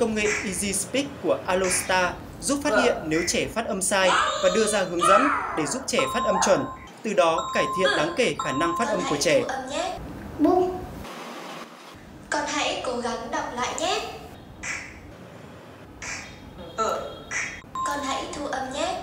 Công nghệ Easy Speak của Alostar giúp phát vâng hiện nếu trẻ phát âm sai và đưa ra hướng dẫn để giúp trẻ phát âm chuẩn, từ đó cải thiện đáng kể khả năng phát âm của trẻ. Con hãy cố gắng đọc lại nhé. Ờ. Con hãy thu âm nhé.